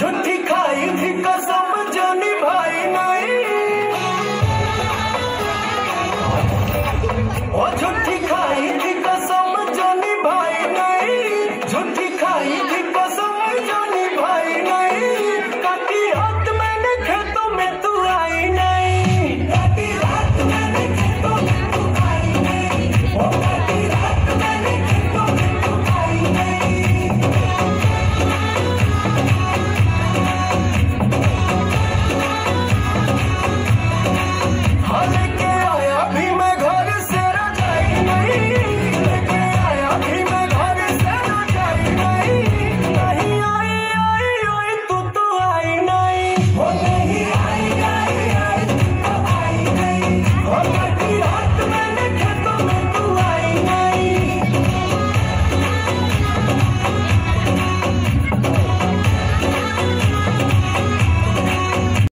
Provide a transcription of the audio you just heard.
झूठी खाई थी कसम जो निभाई नहीं। झूठी खाई थी कसम जो निभाई नहीं। झूठी